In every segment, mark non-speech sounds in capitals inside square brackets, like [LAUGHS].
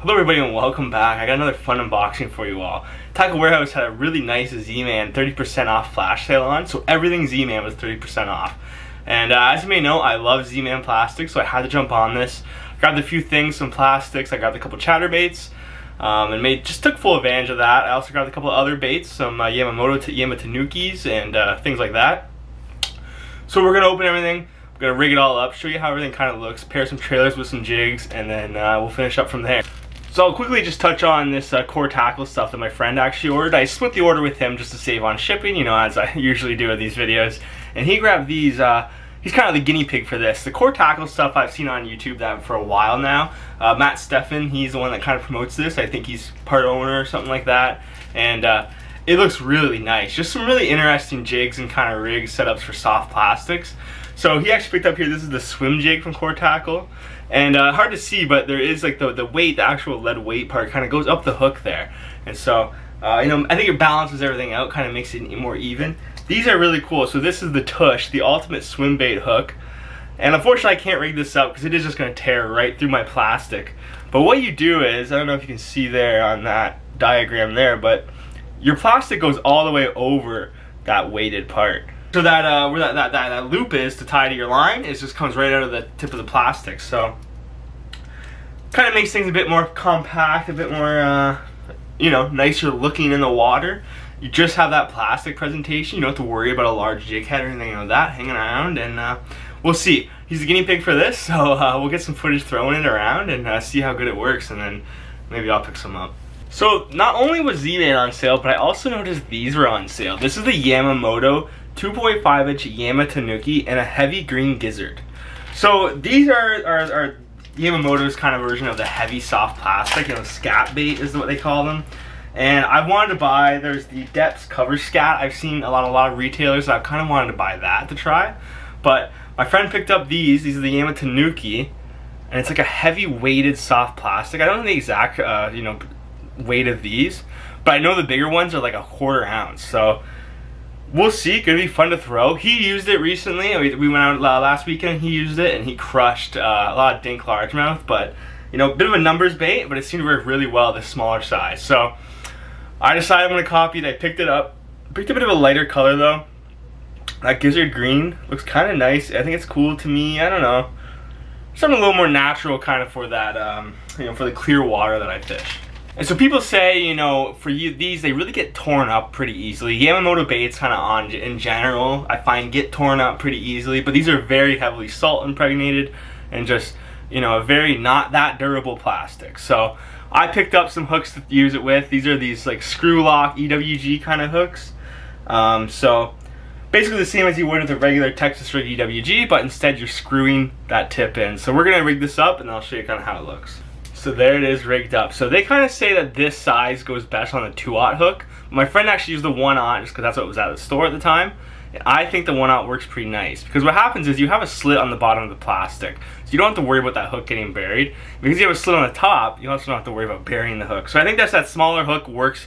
Hello everybody and welcome back. I got another fun unboxing for you all. Tackle Warehouse had a really nice Z-Man 30% off flash sale on, so everything Z-Man was 30% off. And uh, as you may know, I love Z-Man plastics, so I had to jump on this. Grabbed a few things, some plastics, I grabbed a couple chatterbaits, um, and made just took full advantage of that. I also grabbed a couple other baits, some uh, Yamamoto Yamatanukis and uh, things like that. So we're gonna open everything. Gonna rig it all up, show you how everything kind of looks, pair some trailers with some jigs, and then uh, we'll finish up from there. So I'll quickly just touch on this uh, core tackle stuff that my friend actually ordered. I split the order with him just to save on shipping, you know, as I [LAUGHS] usually do with these videos. And he grabbed these, uh, he's kind of the guinea pig for this. The core tackle stuff I've seen on YouTube that for a while now. Uh, Matt Stefan, he's the one that kind of promotes this. I think he's part owner or something like that. And uh, it looks really nice. Just some really interesting jigs and kind of rig setups for soft plastics. So he actually picked up here, this is the swim jig from Core Tackle. And uh, hard to see, but there is like the, the weight, the actual lead weight part kind of goes up the hook there. And so, uh, you know, I think it balances everything out, kind of makes it more even. These are really cool. So this is the Tush, the ultimate swim bait hook. And unfortunately I can't rig this up because it is just going to tear right through my plastic. But what you do is, I don't know if you can see there on that diagram there, but your plastic goes all the way over that weighted part. So that uh, where that, that, that, that loop is to tie to your line, it just comes right out of the tip of the plastic. So kind of makes things a bit more compact, a bit more, uh, you know, nicer looking in the water. You just have that plastic presentation. You don't have to worry about a large jig head or anything like that hanging around. And uh, we'll see. He's a guinea pig for this, [LAUGHS] so uh, we'll get some footage throwing it around and uh, see how good it works. And then maybe I'll pick some up. So not only was Z-Man on sale, but I also noticed these were on sale. This is the Yamamoto 2.5 inch Yamatanuki, and a heavy green gizzard. So these are, are, are Yamamoto's kind of version of the heavy soft plastic, you know, scat bait is what they call them. And I wanted to buy, there's the Deps cover scat. I've seen a lot, a lot of retailers that I've kind of wanted to buy that to try. But my friend picked up these, these are the Yamatanuki, and it's like a heavy weighted soft plastic. I don't know the exact, uh, you know, weight of these, but I know the bigger ones are like a quarter ounce. So we'll see. Gonna be fun to throw. He used it recently. We, we went out uh, last weekend. He used it and he crushed uh, a lot of dink largemouth. But you know, a bit of a numbers bait, but it seemed to work really well this smaller size. So I decided I'm gonna copy it. I picked it up. Picked a bit of a lighter color though. That gizzard green looks kind of nice. I think it's cool to me. I don't know. Something a little more natural kind of for that, um, you know, for the clear water that I fish. And so people say, you know, for you these, they really get torn up pretty easily. Yamamoto baits kind of on in general, I find get torn up pretty easily, but these are very heavily salt impregnated and just, you know, a very not that durable plastic. So I picked up some hooks to use it with. These are these like screw lock EWG kind of hooks. Um, so basically the same as you would with a regular Texas rig EWG, but instead you're screwing that tip in. So we're gonna rig this up and I'll show you kind of how it looks. So there it is rigged up. So they kind of say that this size goes best on a 2-aught hook. My friend actually used the 1-aught just because that's what was at the store at the time. And I think the 1-aught works pretty nice because what happens is you have a slit on the bottom of the plastic. So you don't have to worry about that hook getting buried. Because you have a slit on the top, you also don't have to worry about burying the hook. So I think that's that smaller hook works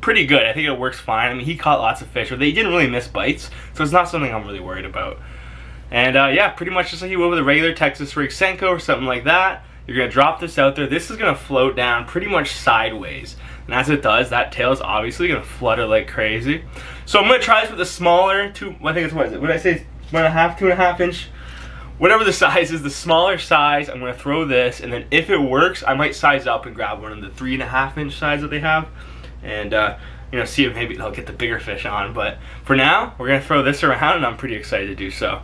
pretty good. I think it works fine. I mean, he caught lots of fish, but they didn't really miss bites. So it's not something I'm really worried about. And uh, yeah, pretty much just like you would with a regular Texas rig Senko or something like that. You're gonna drop this out there. This is gonna float down pretty much sideways. And as it does, that tail is obviously gonna flutter like crazy. So I'm gonna try this with a smaller two, I think it's what is it? What did I say? One and a half, two and a half inch? Whatever the [LAUGHS] size is, the smaller size, I'm gonna throw this, and then if it works, I might size up and grab one of the three and a half inch size that they have. And uh, you know, see if maybe they'll get the bigger fish on. But for now, we're gonna throw this around and I'm pretty excited to do so.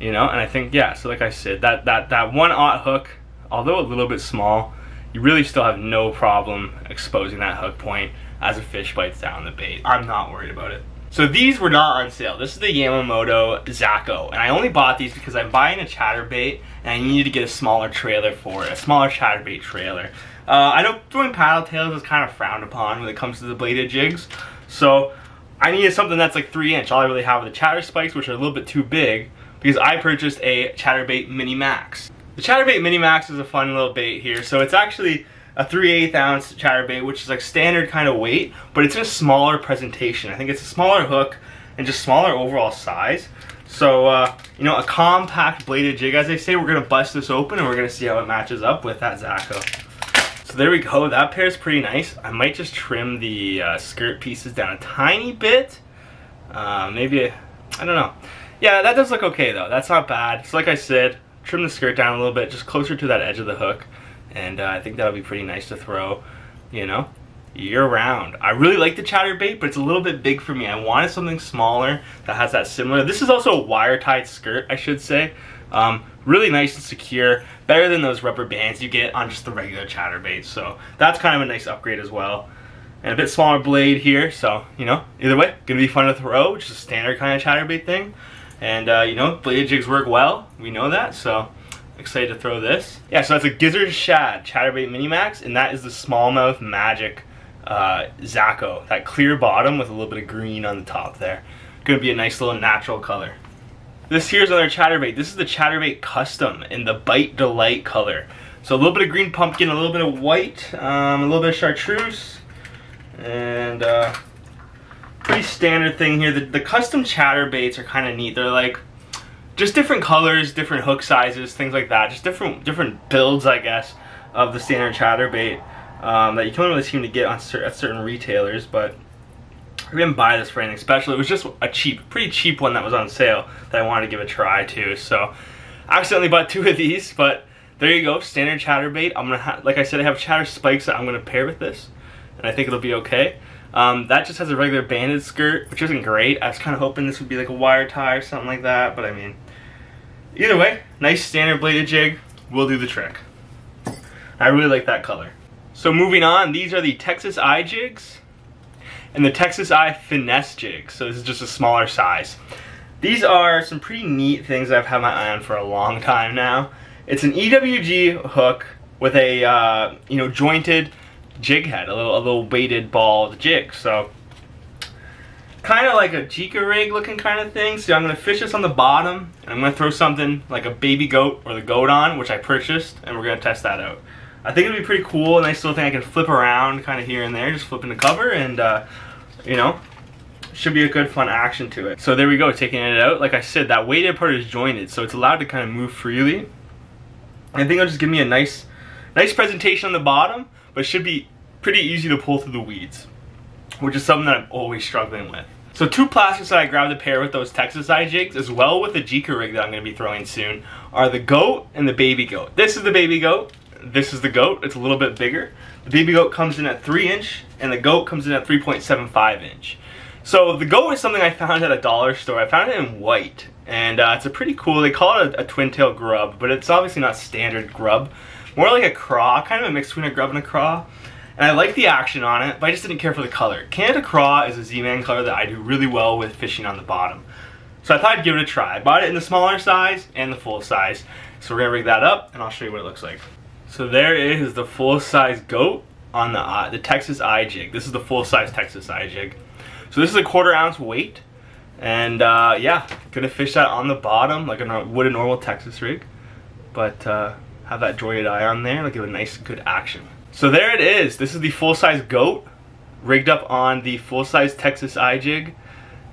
You know, and I think, yeah, so like I said, that, that, that one aught hook, although a little bit small, you really still have no problem exposing that hook point as a fish bites down the bait. I'm not worried about it. So these were not on sale. This is the Yamamoto Zako, and I only bought these because I'm buying a chatterbait and I needed to get a smaller trailer for it, a smaller chatterbait trailer. Uh, I know throwing paddle tails is kind of frowned upon when it comes to the bladed jigs, so I needed something that's like 3 inch. All I really have are the chatter spikes, which are a little bit too big, because I purchased a chatterbait Mini Max. The Chatterbait Mini Max is a fun little bait here. So it's actually a 3 8 ounce chatterbait, which is like standard kind of weight, but it's in a smaller presentation. I think it's a smaller hook and just smaller overall size. So, uh, you know, a compact bladed jig, as they say, we're gonna bust this open and we're gonna see how it matches up with that Zako. So there we go. That pair is pretty nice. I might just trim the uh, skirt pieces down a tiny bit. Uh, maybe, I don't know. Yeah, that does look okay though. That's not bad. So like I said, trim the skirt down a little bit, just closer to that edge of the hook. And uh, I think that'll be pretty nice to throw, you know, year round. I really like the chatterbait, but it's a little bit big for me. I wanted something smaller that has that similar. This is also a wire tied skirt, I should say. Um, really nice and secure. Better than those rubber bands you get on just the regular chatterbait. So that's kind of a nice upgrade as well. And a bit smaller blade here, so, you know, either way, gonna be fun to throw, just a standard kind of chatterbait thing. And, uh, you know, blade jigs work well, we know that, so excited to throw this. Yeah, so that's a Gizzard Shad Chatterbait Minimax, and that is the smallmouth magic uh, Zako. That clear bottom with a little bit of green on the top there. Gonna be a nice little natural color. This here's another Chatterbait. This is the Chatterbait Custom in the Bite Delight color. So a little bit of green pumpkin, a little bit of white, um, a little bit of chartreuse, and uh, pretty standard thing here. The, the custom chatterbaits are kind of neat. They're like just different colors, different hook sizes, things like that. Just different different builds, I guess, of the standard chatterbait um, that you can't really seem to get on cer at certain retailers. But I didn't buy this for anything special. It was just a cheap, pretty cheap one that was on sale that I wanted to give a try to. So I accidentally bought two of these, but there you go, standard chatterbait. I'm gonna, like I said, I have chatter spikes that I'm gonna pair with this and I think it'll be okay. Um, that just has a regular banded skirt, which isn't great. I was kind of hoping this would be like a wire tie or something like that, but I mean, either way, nice standard bladed jig will do the trick. I really like that color. So moving on, these are the Texas Eye jigs and the Texas Eye Finesse jigs. So this is just a smaller size. These are some pretty neat things I've had my eye on for a long time now. It's an EWG hook with a, uh, you know, jointed jig head, a little, a little weighted ball jig. So kind of like a Jika rig looking kind of thing. So I'm to fish this on the bottom and I'm to throw something like a baby goat or the goat on, which I purchased, and we're to test that out. I think it'll be pretty cool, a nice little thing I can flip around kind of here and there, just flipping the cover and, uh, you know, should be a good fun action to it. So there we go, taking it out. Like I said, that weighted part is jointed, so it's allowed to kind of move freely. I think it'll just give me a nice, nice presentation on the bottom, but should be pretty easy to pull through the weeds, which is something that I'm always struggling with. So two plastics that I grabbed to pair with those Texas eye jigs, as well with the Jika rig that I'm going to be throwing soon, are the goat and the baby goat. This is the baby goat. This is the goat. It's a little bit bigger. The baby goat comes in at 3 inch, and the goat comes in at 3.75 inch. So the goat is something I found at a dollar store. I found it in white, and uh, it's a pretty cool, they call it a, a twin tail grub, but it's obviously not standard grub. More like a craw, kind of a mix between a grub and a craw. And I like the action on it, but I just didn't care for the color. Canada Craw is a Z-Man color that I do really well with fishing on the bottom. So I thought I'd give it a try. I bought it in the smaller size and the full size. So we're gonna rig that up and I'll show you what it looks like. So there is the full size goat on the uh, the Texas eye jig. This is the full size Texas eye jig. So this is a quarter ounce weight. And uh, yeah, gonna fish that on the bottom like a would a normal Texas rig. But uh, have that jointed eye on there, like give a nice good action. So there it is. This is the full-size goat rigged up on the full-size Texas eye jig.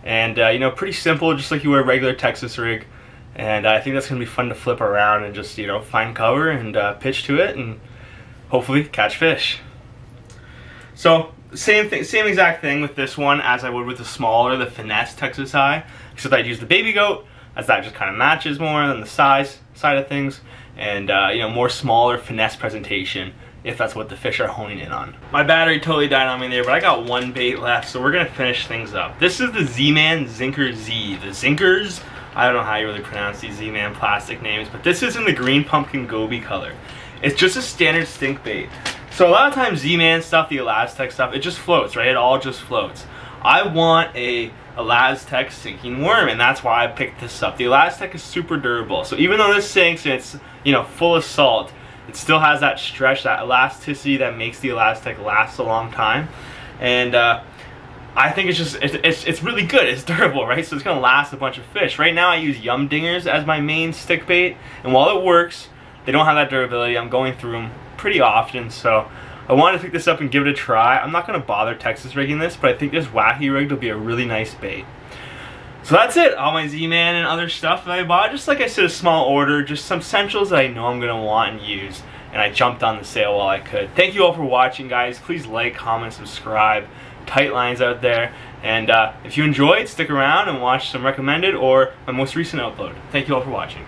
And, uh, you know, pretty simple, just like you would a regular Texas rig. And uh, I think that's going to be fun to flip around and just, you know, find cover and uh, pitch to it and hopefully catch fish. So, same thing, same exact thing with this one as I would with the smaller, the Finesse Texas eye. Except I'd use the baby goat, as that just kind of matches more than the size side of things. And, uh, you know, more smaller Finesse presentation if that's what the fish are honing in on. My battery totally died on me there, but I got one bait left, so we're gonna finish things up. This is the Z-Man ZinkerZ. The Zinkers, I don't know how you really pronounce these Z-Man plastic names, but this is in the green pumpkin goby color. It's just a standard stick bait. So a lot of times Z-Man stuff, the ElaZtech stuff, it just floats, right? It all just floats. I want a ElaZtech sinking worm, and that's why I picked this up. The ElaZtech is super durable, so even though this sinks and it's, you know, full of salt, it still has that stretch, that elasticity that makes the elastic last a long time. And uh, I think it's just, it's, it's, it's, really good. It's [LAUGHS] durable, right? So it's gonna last a bunch of fish. Right now I use Yum Dingers as my main stick bait. And while it works, they don't have that durability. I'm going through them pretty often. So I wanted to pick this up and give it a try. I'm not gonna bother Texas rigging this, but I think this wacky rig will be a really nice bait. So that's it, all my Z-Man and other stuff that I bought. Just like I said, a small order, just some essentials that I know I'm going to want and use. and I jumped on the sale while I could. Thank you all for watching, guys. Please like, comment, subscribe. Tight lines out there. And uh, if you enjoyed, stick around and watch some recommended or my most recent upload. Thank you all for watching.